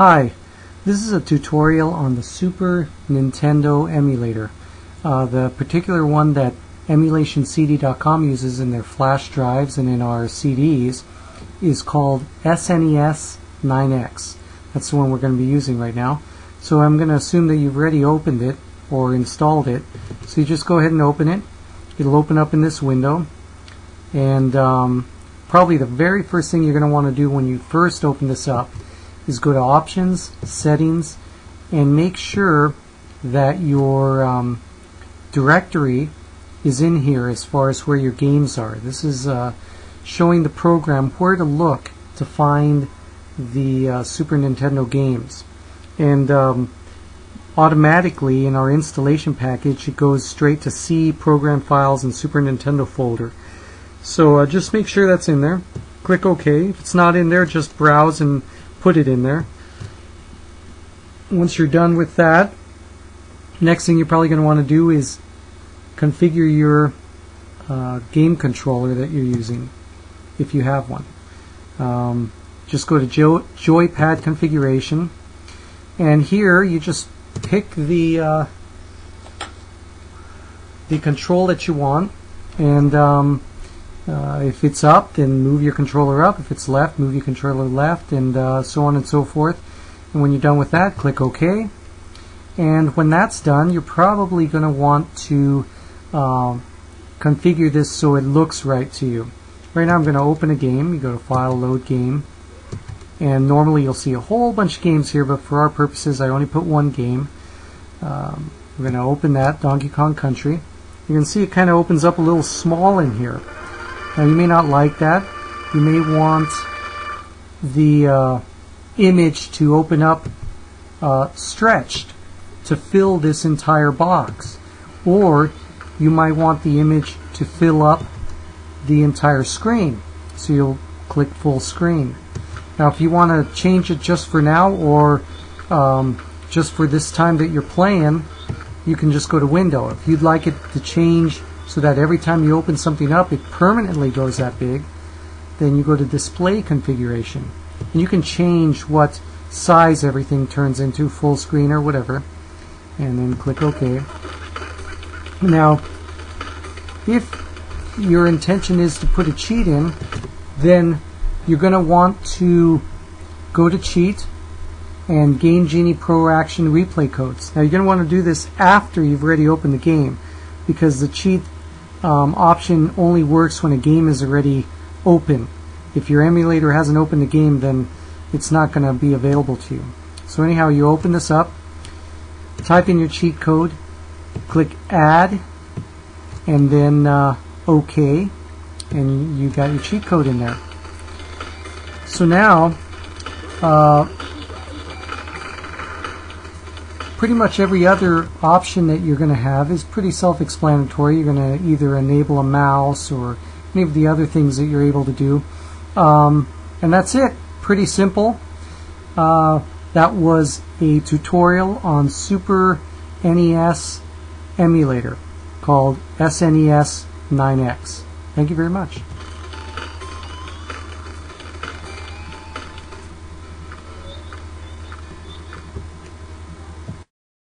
Hi, this is a tutorial on the Super Nintendo emulator. Uh, the particular one that emulationcd.com uses in their flash drives and in our CDs is called SNES 9X. That's the one we're going to be using right now. So I'm going to assume that you've already opened it or installed it. So you just go ahead and open it. It'll open up in this window. And um, probably the very first thing you're going to want to do when you first open this up is go to options, settings, and make sure that your um, directory is in here as far as where your games are. This is uh, showing the program where to look to find the uh, Super Nintendo games. And um, automatically in our installation package it goes straight to C, Program Files, and Super Nintendo folder. So uh, just make sure that's in there. Click OK. If it's not in there, just browse and put it in there. Once you're done with that, next thing you're probably going to want to do is configure your uh, game controller that you're using, if you have one. Um, just go to jo joypad configuration, and here you just pick the uh, the control that you want, and um, uh, if it's up, then move your controller up. If it's left, move your controller left, and uh, so on and so forth. And when you're done with that, click OK. And when that's done, you're probably going to want to uh, configure this so it looks right to you. Right now I'm going to open a game. You go to File, Load Game. And normally you'll see a whole bunch of games here, but for our purposes I only put one game. Um, we're going to open that, Donkey Kong Country. You can see it kind of opens up a little small in here. Now you may not like that. You may want the uh, image to open up uh, stretched to fill this entire box. Or you might want the image to fill up the entire screen. So you'll click full screen. Now if you want to change it just for now or um, just for this time that you're playing, you can just go to window. If you'd like it to change so that every time you open something up it permanently goes that big, then you go to display configuration. And you can change what size everything turns into, full screen or whatever, and then click OK. Now, if your intention is to put a cheat in, then you're going to want to go to cheat and Game Genie Pro Action replay codes. Now you're going to want to do this after you've already opened the game because the cheat um, option only works when a game is already open. If your emulator hasn't opened the game, then it's not going to be available to you. So anyhow, you open this up, type in your cheat code, click Add, and then uh, OK, and you got your cheat code in there. So now, uh, pretty much every other option that you're going to have is pretty self-explanatory. You're going to either enable a mouse or any of the other things that you're able to do. Um, and that's it. Pretty simple. Uh, that was a tutorial on Super NES emulator called SNES 9X. Thank you very much.